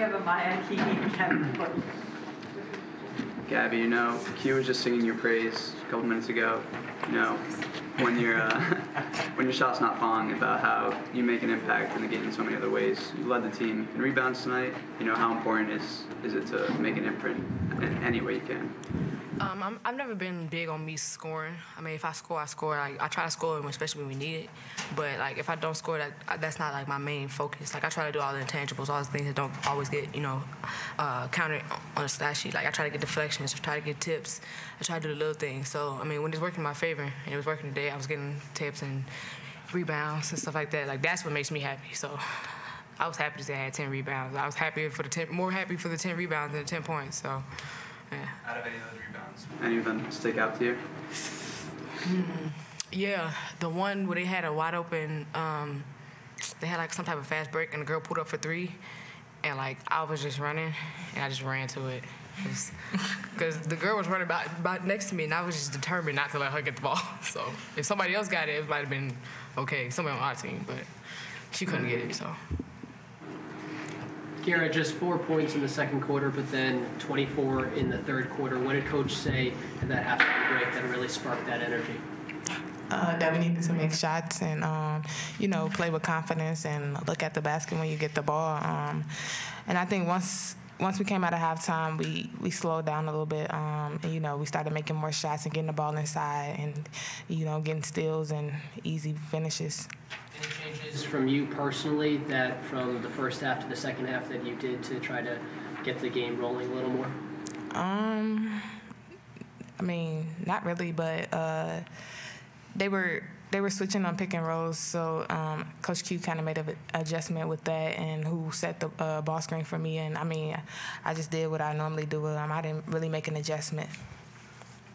have a Maya Gabby, you know, Q was just singing your praise a couple minutes ago. You know, when your uh, when your shot's not falling, about how you make an impact in the game in so many other ways. You led the team in rebounds tonight. You know, how important is is it to make an imprint in any way you can? Um, I'm, I've never been big on me scoring. I mean, if I score, I score. Like, I try to score, especially when we need it. But like, if I don't score, that that's not like my main focus. Like, I try to do all the intangibles, all the things that don't always get you know uh, counted on the stat sheet. Like, I try to get deflections, I try to get tips, I try to do the little things. So I mean, when it's working in my favor and it was working today, I was getting tips and rebounds and stuff like that. Like, that's what makes me happy. So. I was happy to say I had 10 rebounds. I was happy for the 10, more happy for the 10 rebounds than the 10 points. So. Out of any of those rebounds, any of them stick out to you? Yeah, the one where they had a wide open, um, they had like some type of fast break, and the girl pulled up for three, and like I was just running, and I just ran to it. Because the girl was running about, about next to me, and I was just determined not to let her get the ball. So if somebody else got it, it might have been okay, somebody on our team, but she couldn't get it, so. Kiara, just four points in the second quarter, but then 24 in the third quarter. What did Coach say at that halftime break that really sparked that energy? Uh, that we needed to make shots and um, you know play with confidence and look at the basket when you get the ball. Um, and I think once once we came out of halftime, we we slowed down a little bit. Um, and you know we started making more shots and getting the ball inside and you know getting steals and easy finishes. Any changes from you personally that from the first half to the second half that you did to try to get the game rolling a little more? Um, I mean, not really, but uh, they were they were switching on pick and rolls. So um, Coach Q kind of made an adjustment with that, and who set the uh, ball screen for me. And I mean, I just did what I normally do. Um, I didn't really make an adjustment.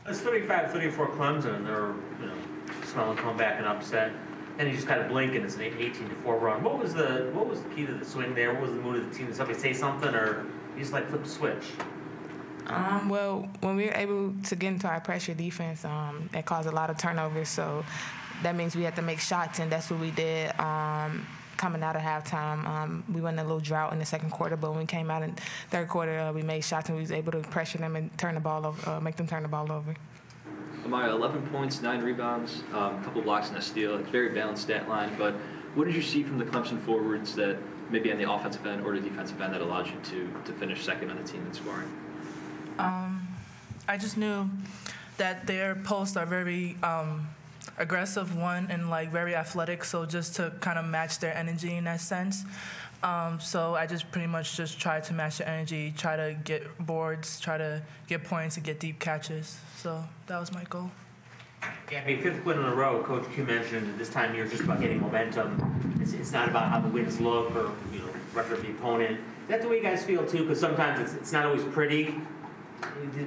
It's 35-34 Clemson, and they're you know smelling comeback and upset. And you just kind of blink, and it's an 18 to four run. What was the what was the key to the swing there? What was the mood of the team? Did somebody say something, or you just like flip the switch? Um, well, when we were able to get into our pressure defense, um, that caused a lot of turnovers. So that means we had to make shots, and that's what we did. Um, coming out of halftime, um, we went in a little drought in the second quarter, but when we came out in third quarter, uh, we made shots and we was able to pressure them and turn the ball over, uh, make them turn the ball over. Amaya, 11 points, nine rebounds, a um, couple blocks and a steal. It's a very balanced stat line. But what did you see from the Clemson forwards that maybe on the offensive end or the defensive end that allowed you to to finish second on the team in scoring? Um, I just knew that their posts are very um, aggressive, one, and like very athletic. So just to kind of match their energy in that sense. Um, so I just pretty much just tried to match the energy, try to get boards, try to get points, and get deep catches. So that was my goal. Yeah, I mean, fifth win in a row. Coach Q mentioned that this time you're just about getting momentum. It's, it's not about how the wins look or you know record of the opponent. Is that the way you guys feel too? Because sometimes it's, it's not always pretty,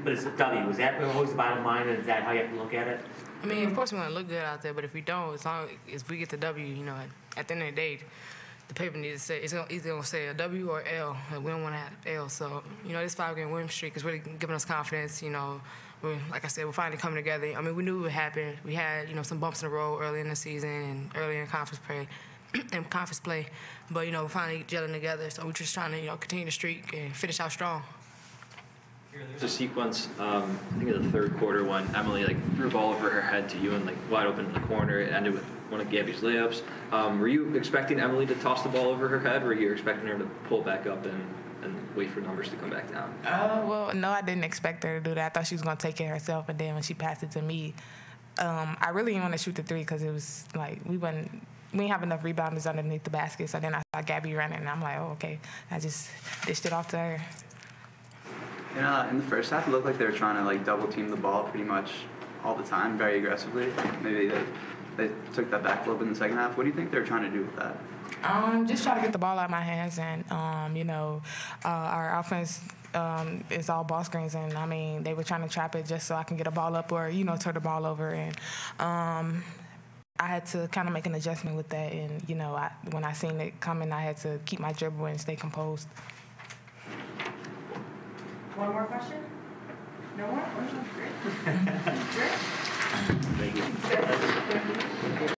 but it's a W. Is that always the bottom line, is that how you have to look at it? I mean, of course we want to look good out there, but if we don't, as long as we get the W, you know, at, the end of the day, the paper needs to say it's either gonna say a W or L. And we don't want to have L. So you know, this five-game win streak is really giving us confidence. You know, we like I said, we're finally coming together. I mean, we knew it would happen. We had you know some bumps in the road early in the season and early in conference play. and conference play, but you know we're finally gelling together. So we're just trying to you know continue the streak and finish out strong. There's a sequence, um, I think in the third quarter when Emily like threw a ball over her head to you and like wide open in the corner. It ended with one of Gabby's layups. Um, were you expecting Emily to toss the ball over her head, or were you expecting her to pull back up and, and wait for numbers to come back down? Uh, well, no, I didn't expect her to do that. I thought she was going to take it herself, and then when she passed it to me, um, I really didn't want to shoot the three because it was like we wouldn't we didn't have enough rebounders underneath the basket. So then I saw Gabby running, and I'm like, oh, okay. I just dished it off to her. Know, in the first half, it looked like they were trying to like double team the ball pretty much all the time, very aggressively. Maybe they, they took that back a little bit in the second half. What do you think they're trying to do with that? Um, just try to get the ball out of my hands, and um, you know, uh, our offense um, is all ball screens, and I mean, they were trying to trap it just so I can get a ball up or you know turn the ball over, and um, I had to kind of make an adjustment with that, and you know, I, when I seen it coming, I had to keep my dribble and stay composed. One more question? No more? Great. great. Thank you.